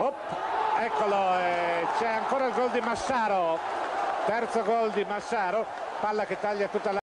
Op, eccolo, eh, c'è ancora il gol di Massaro, terzo gol di Massaro, palla che taglia tutta la